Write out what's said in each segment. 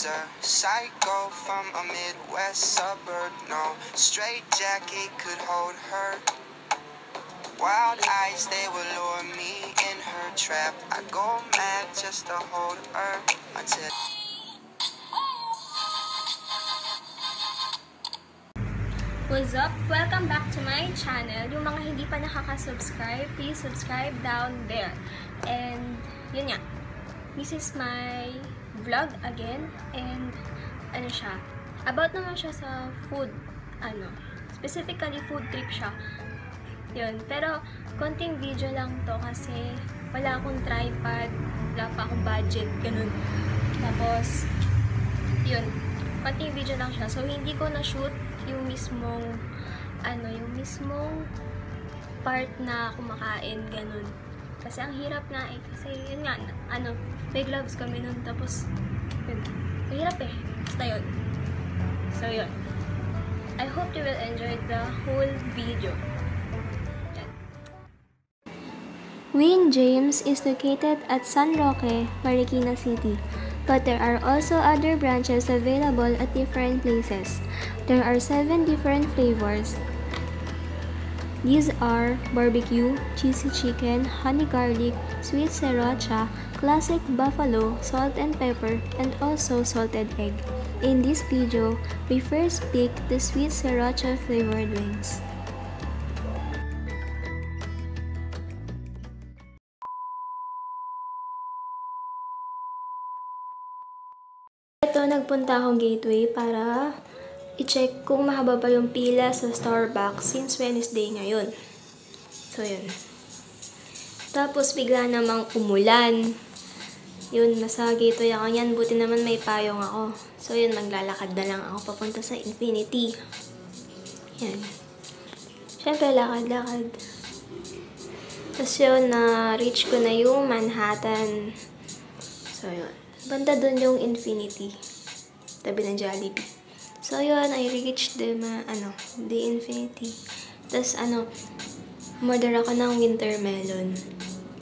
She's a psycho from a Midwest suburb. No straight jacket could hold her. Wild eyes, they will lure me in her trap. I go mad just to hold her until. What's up? Welcome back to my channel. Yung mga hindi pa nakaka-subscribe, please subscribe down there. And, yun nga. This is my vlog again. And, ano siya? About naman siya sa food. Ano? Specifically, food trip siya. Yun. Pero, konting video lang to kasi wala akong tripod, wala pa akong budget, ganun. Tapos, yun. Konting video lang siya. So, hindi ko na-shoot yung mismong, ano, yung mismong part na kumakain, ganun. Kasi ang hirap nga eh. Kasi yun nga, ano, may gloves kami nun. Tapos, yun. Mahirap eh. Basta yun. So, yun. I hope you will enjoy the whole video. Wing James is located at San Roque, Marikina City. But there are also other branches available at different places. There are seven different flavors. These are barbecue, cheesy chicken, honey garlic, sweet sriracha, classic buffalo, salt and pepper, and also salted egg. In this video, we first pick the sweet sriracha flavored wings. Ito, nagpunta akong gateway para i-check kung mahaba ba yung pila sa Starbucks since Wednesday ngayon. So, yun. Tapos, bigla namang umulan. Yun, nasa gateway ako yan. Buti naman may payong ako. So, yun, maglalakad na lang ako papunta sa Infinity. Yan. Siyempre, lakad-lakad. Tapos yun, na-reach ko na yung Manhattan. So, yun. Banda doon yung Infinity. Tabi ng Jollibee. So, yun, I reached the, ma- ano, the Infinity. Tapos, ano, order ako ng winter melon.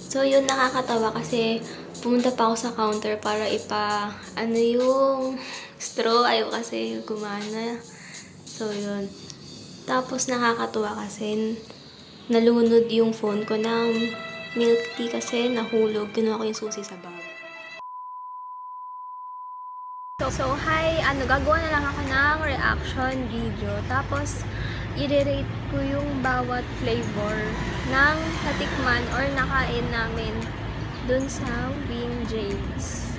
So, yun, nakakatawa kasi pumunta pa ako sa counter para ipa, ano yung straw. Ayaw kasi gumana. So, yun. Tapos, nakakatuwa kasi nalunod yung phone ko ng milk tea kasi nahulog. Kinuha ko yung susi sa bag. So, hi, ano, gagawa na lang ako ng reaction video. Tapos, i-rate ko yung bawat flavor ng natikman or nakain namin dun sa Wing James.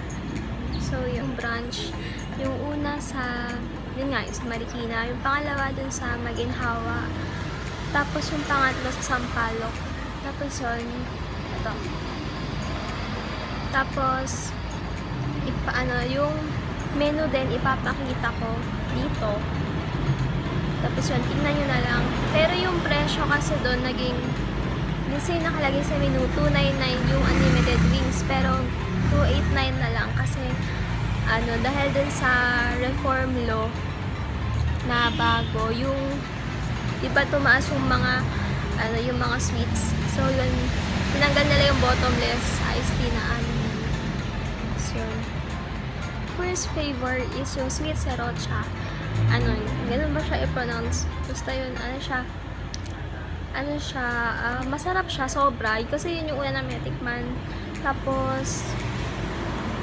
So, yung branch, yung una sa, yun nga, sa Marikina. Yung pangalawa dun sa Maginhawa. Tapos, yung pangatlo sa Sampaloc. Tapos, yun, ito. Tapos, ipa, ano, yung menu din ipapakita ko dito. Tapos yun, tingnan nyo na lang. Pero yung presyo kasi doon naging, kasi nakalagay sa menu, 299 yung unlimited wings. Pero 289 na lang kasi, ano, dahil dun sa reform law na bago, yung, di ba tumaas yung mga, ano, yung mga sweets. So yun, tinanggal nila yung bottomless iced tea na ano. First flavor is yung sweet sriracha. Ano, ganun ba siya i-pronounce? Basta yun, ano siya, ano siya, ah, masarap siya, sobra. Kasi yun yung una namin natikman. Tapos,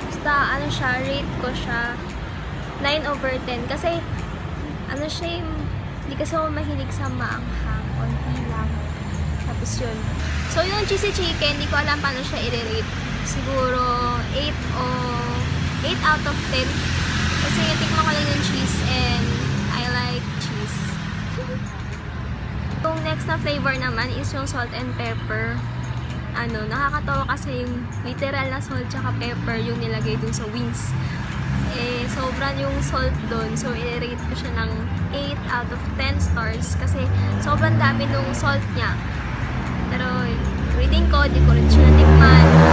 basta, ano siya, rate ko siya, 9 over 10. Kasi, ano siya yung, hindi kasi ako mahilig sa maanghang, konti lang. Tapos yun. So, yung cheesy chicken, hindi ko alam paano siya i-rate. Siguro, 8 o 8 out of 10. Kasi tikman ko lang yung cheese and I like cheese. Yung next na flavor naman is yung salt and pepper. Ano, nakakatawa kasi yung literal na salt tsaka pepper yung nilagay dun sa wings. Eh, sobrang yung salt dun. So, i-rate ko siya ng 8 out of 10 stars kasi sobrang dami nung salt niya. Pero, rating ko, di ko rin siya natikman.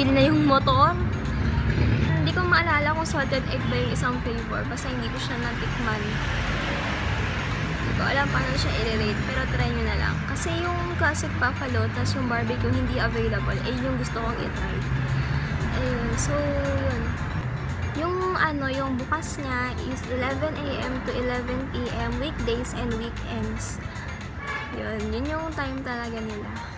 Gigil na yung motor. Hindi ko maalala kung salted egg ba yung isang flavor. Basta hindi ko siya natikman. Hindi ko alam paano siya i-rate. Pero try nyo na lang. Kasi yung classic buffalo, tas yung barbecue hindi available. Eh, yung gusto kong i-try. Ayun, so yun. Yung ano, yung bukas niya is 11 a.m. to 11 p.m. weekdays and weekends. Yun, yun yung time talaga nila.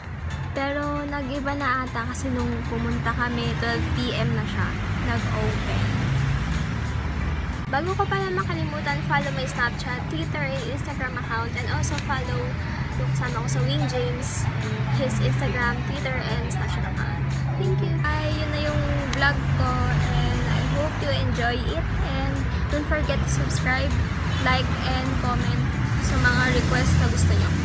Pero nag-iba na ata kasi nung pumunta kami, 12 p.m. na siya, nag-open. Bago ko pala makalimutan, follow my Snapchat, Twitter, and Instagram account, and also follow yung kasama ko sa Wing James, his Instagram, Twitter, and Snapchat account. Thank you! Ay, yun na yung vlog ko, and I hope you enjoy it, and don't forget to subscribe, like, and comment sa mga requests na gusto nyo.